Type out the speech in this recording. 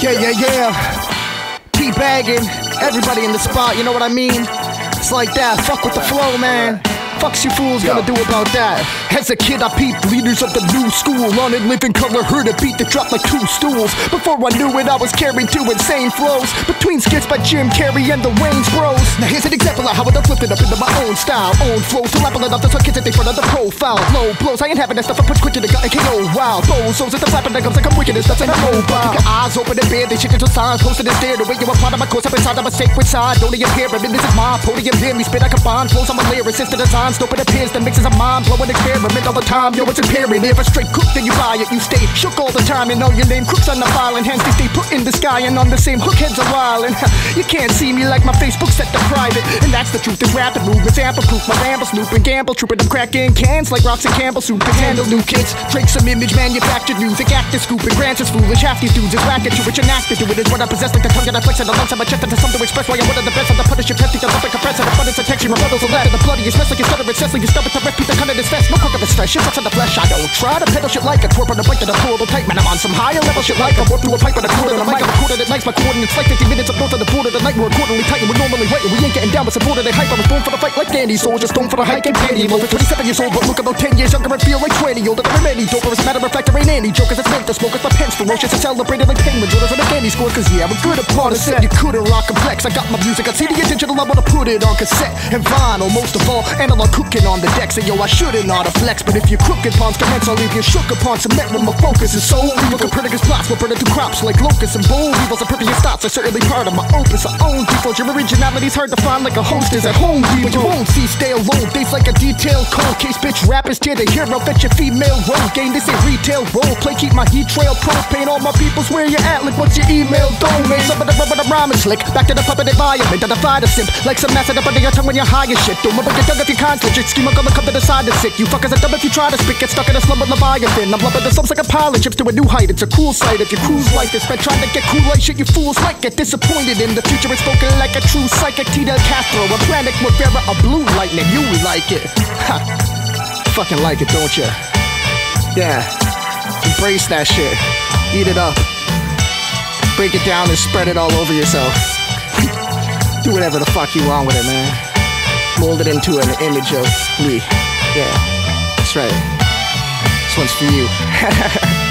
Yeah, yeah, yeah. Keep bagging. Everybody in the spot, you know what I mean? It's like that. Fuck with the flow, man. Fucks you fools gonna do about that? As a kid, I peeped leaders of the new school. On it, living color, heard a beat that dropped like two stools. Before I knew it, I was carried to insane flows. Between skits by Jim Carrey and the Wayans Bros. Now here's an example of how I done flipped it up into my own style. Own flow, so level it up to suck kids at the front of the profile. Low blows, I ain't having that stuff I put quick to the gut and KO wild. Bozos at the flapping the gums like I'm wicked and stuff in a mobile. Keep your eyes open and bare, they shit into signs posted and stare. The way you apply to my course up inside of a sacred side. Don't appear, I mean, this is my podium. Hear me spit, I combine flows, I'm a lyricist. The design, stupid appears, the mixes a mind blowing experiment all the time. Yo, it's imperative. If a straight cook, then you buy it. You stay shook all the time and know your name. Crooks on the file, and hence they stay put in the sky and on the same hook heads a while. And you can't see me like my Facebook set to private. And that's the truth. This rapid movements ample proof. My ramble snoop and gamble, trooping them cracking cans like rocks and Campbell soup. Can handle new kids. Drake some image, manufactured music, active scoop and grants is foolish. Half these dudes is whack at you, which an actor do it is what I possess like the tongue that I flex and the lungs of my chest into something to express why I'm one of the best. I'm the punish your pesty, the like compressor, the of texture, rebuttals of ladder, the you stutter, it's like you stubborn to repeat the kind of this. No cock of his flesh, shit on the flesh. I don't try to pedal shit like a twerp on a bike that a horrible type. Man, I'm on some higher level shit like I walk through a pipe with a quarter. The mic, I'm recorded at nights. My coordinates like 50 minutes up north of the border. The night we're accordingly tight and we're normally waiting. We ain't getting down with supported. They hype. I was born for the fight like Danny. Soldier stone for the hike and candy. Over 27 years old, but look about 10 years younger and feel like 20. Older than many doper. As a matter of fact, there ain't any jokers. It's meant to smoke. It's my pen's ferocious and celebrated like penguins. Orders for the candy score. Cause yeah, we're good at part of set. You couldn't rock complex. I got my music on CD and digital. I wanna put it on cassette and vinyl. Most of all, analog cooking on the deck. Say yo, I shouldn't oughta flex, but if you're crooked pawns commence, I'll leave you shook upon cement when my focus is so evil. Copernicus plots will burn into crops like locusts and bold evils. And previous thoughts are certainly part of my opus. I own default. Your originality's hard to find like a host is at home But you won't see stale load days like a detailed cold case. Bitch, rappers tear the hero, fetch your female role game. This ain't retail role play. Keep my heat trail propane. All my people's where you at. Like what's your email domain? Some of the rhyme slick. Back to the puppet environment. I defy the simp. Like some acid up under your tongue when you're high as shit. Don't remember your tongue if you can't switch it. Scheme gonna come to the side that's sick. You fuckers are dumb if you try to spit. Get stuck in a slumber leviathan. I'm loving the slumps like a pilot chips to a new height. It's a cool sight if you cruise like this. But trying to get cool like shit, you fools might get disappointed in the future. It's spoken like a true psychic. T Del Castro, a planet Rivera, a blue lightning. You like it. Ha. Fucking like it, don't ya? Yeah. Embrace that shit. Eat it up. Break it down and spread it all over yourself. Do whatever the fuck you want with it, man. Mold it into an image of me. Yeah. That's right. This one's for you.